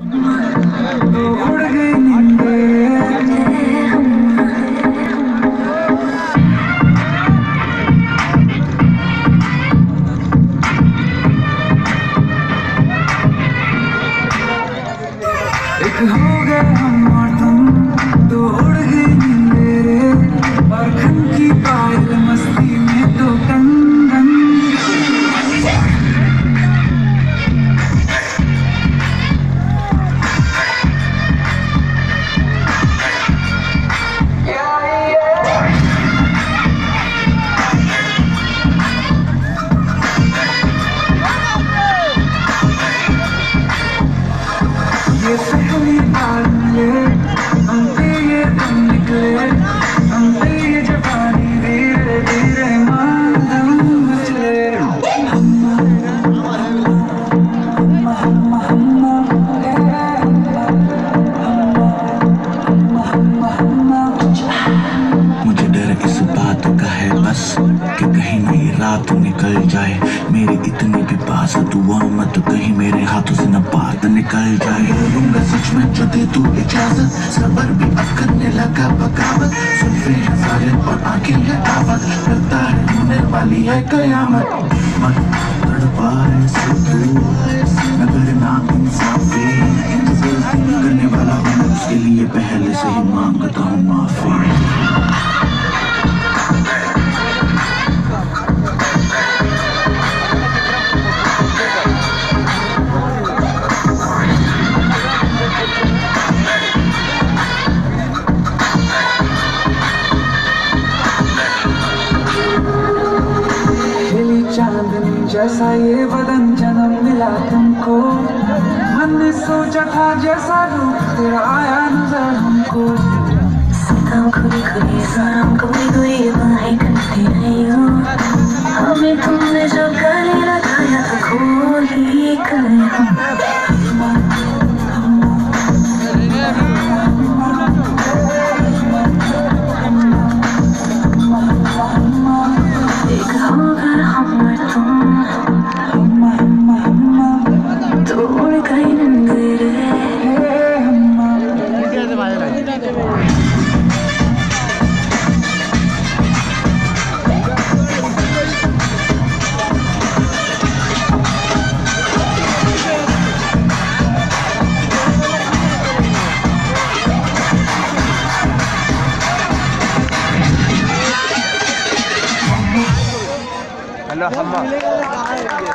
ہم دو اڑ گئی میرے اور کی پائے مجھے ڈر اس بات کا ہے بس کہ کہیں میری رات نکل جائے، میرے اتنے بھی پاس تو دعا میں تو کہیں میرے ہاتھوں سے نہ بات نکل جائے۔ لوں گا سچ میں جو دے تو اجازت۔ صبر بھی اب کرنے لگا بغاوت۔ سلفے ہے سالت اور آنکھیں ہے آوت۔ لگتا ہے ہونے والی ہے قیامت۔ من تڑپا ہے سکون مگر نا انصافی جو غلطی کرنے والا ہوں۔ اس کے لیے پہلے سے ہی مانگتا ہوں معافی۔ چاندنی جیسا یہ بدن جنم ملا تم کو۔ من نے سوچا تھا جیسا روپ تیرا آیا نظر ہم کو۔ ستم کھلی کھلی سرم کبھی دوری باہیں کرتی رہی ہوں ہمیں تم نے جو گلے لگایا تو کھول ہی کر ہم الحمد